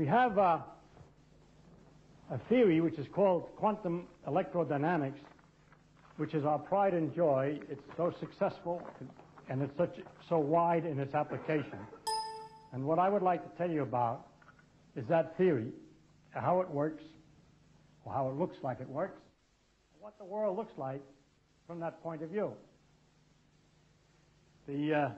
We have a, a theory which is called quantum electrodynamics, which is our pride and joy. It's so successful and it's such so wide in its application. And what I would like to tell you about is that theory, how it works, or how it looks like it works, what the world looks like from that point of view. The uh,